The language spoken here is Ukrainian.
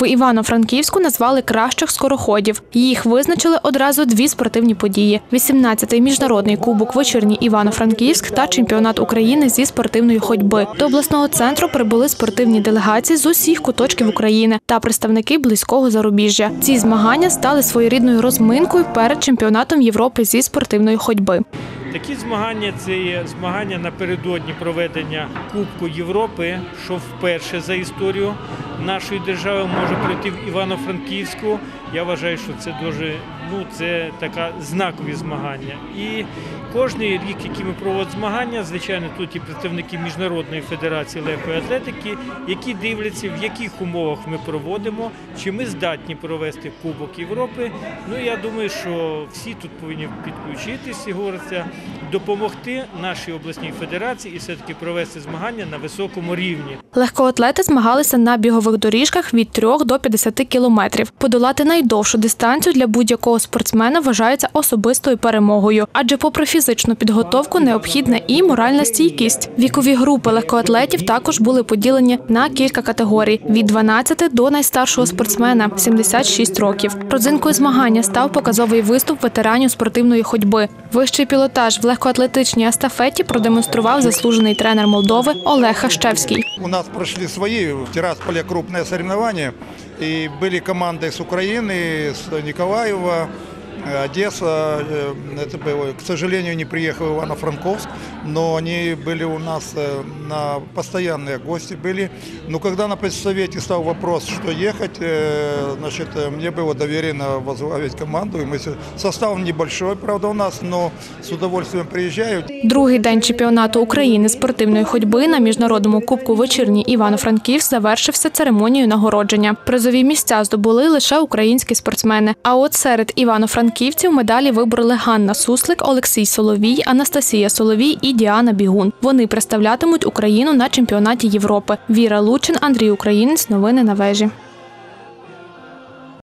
В Івано-Франківську назвали кращих скороходів. Їх визначили одразу дві спортивні події: 18-й міжнародний кубок вечірній Івано-Франківськ та чемпіонат України зі спортивної ходьби. До обласного центру прибули спортивні делегації з усіх куточків України та представники близького зарубіжжя. Ці змагання стали своєрідною розминкою перед чемпіонатом Європи зі спортивної ходьби. Такі змагання це є змагання напередодні проведення Кубку Європи, що вперше за історію нашої держави може пройти в Івано-Франківську. Я вважаю, що це дуже ну це така знакові змагання. І кожний рік, який ми проводимо змагання, звичайно, тут і представники міжнародної федерації легкої атлетики, які дивляться, в яких умовах ми проводимо, чи ми здатні провести Кубок Європи. Ну я думаю, що всі тут повинні підключитися, говориться, допомогти нашій обласній федерації і все-таки провести змагання на високому рівні. Легкоатлети змагалися на бігових доріжках від 3 до 50 кілометрів. Подолати найдовшу дистанцію для будь-якого спортсмена вважається особистою перемогою, адже попри фізичну підготовку необхідна і моральна стійкість. Вікові групи легкоатлетів також були поділені на кілька категорій: від 12 до найстаршого спортсмена 76 років. Родзинкою змагання став показовий виступ ветеранів спортивної ходьби. Вищий пілотаж в легкоатлетичній естафеті продемонстрував заслужений тренер Молдови Олег Хащевський. У нас прошли свои в Тирасполе крупные соревнования. И были команды с Украины, с Николаева, Одесса. Э, Это было, к сожалению, не приехал Ивано-Франковск, но они были у нас э, на постоянные гости были. Но когда на предсовете стал вопрос, что ехать, э, значит, э, мне было доверено возглавить команду. И мы с- состав небольшой, правда, у нас, но с удовольствием приезжаю. Другий день чемпіонату України спортивної ходьби на міжнародному кубку вечірній Івано-Франківськ завершився церемонією нагородження. Призові місця здобули лише українські спортсмени. А от серед івано-франківців медалі вибрали Ганна Суслик, Олексій Соловій, Анастасія Соловій і Діана Бігун. Вони представлятимуть Україну на чемпіонаті Європи. Віра Лучин, Андрій Українець. Новини на вежі.